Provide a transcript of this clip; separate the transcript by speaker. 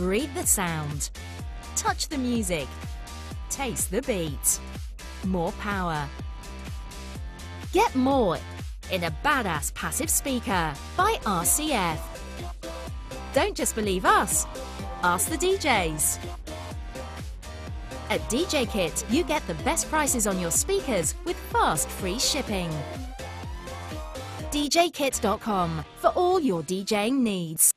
Speaker 1: Breathe the sound. Touch the music. Taste the beat. More power. Get more in a badass passive speaker by RCF. Don't just believe us, ask the DJs. At DJ Kit, you get the best prices on your speakers with fast free shipping. DJKit.com for all your DJing needs.